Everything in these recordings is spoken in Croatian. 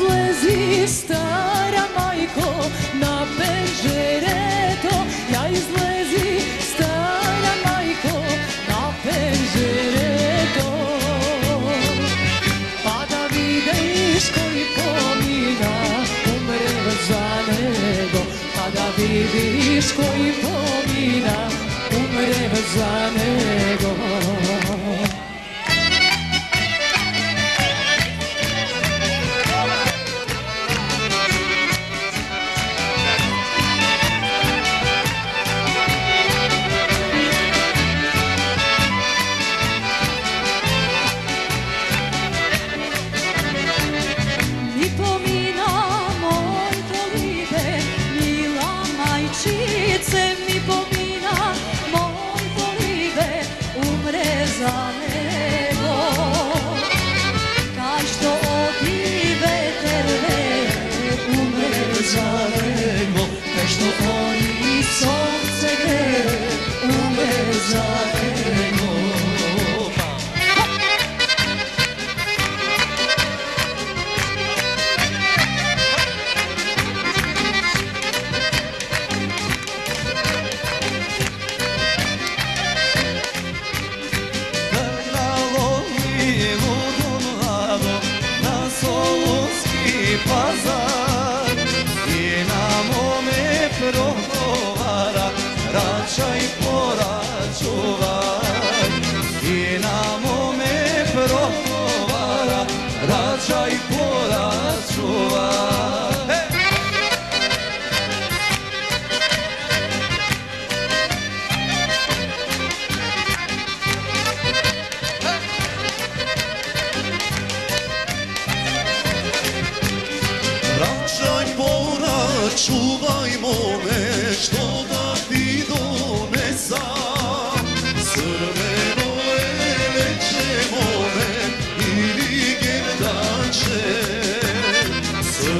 izlezi stara majko na penžereto Ja izlezi stara majko na penžereto Pa da vidiš koliko mina umrlo za nego Pa da vidiš koliko mina umrlo za nego račaj poračuvaj I na mome progovara račaj poračuvaj. Čuvaj mome, što da ti donesam.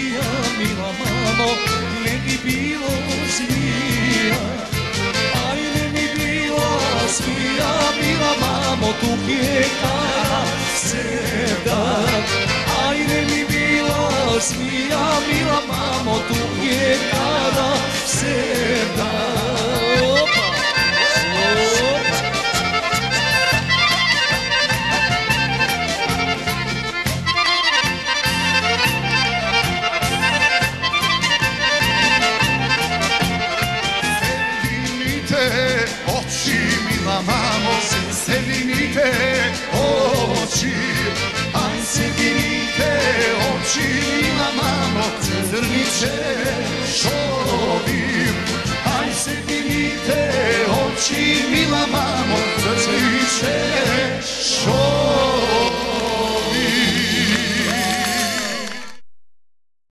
zmija, mila mamo, ne bi bilo zmija. Aj ne bi bila zmija, mila mamo, tu je kara sevda. Aj ne bi bila zmija, mila mamo, tu je kara Sevinite oči, mila mamo, sevinite oči. Aj sevinite oči, mila mamo, crniče šovi. Aj sevinite oči, mila mamo, crniče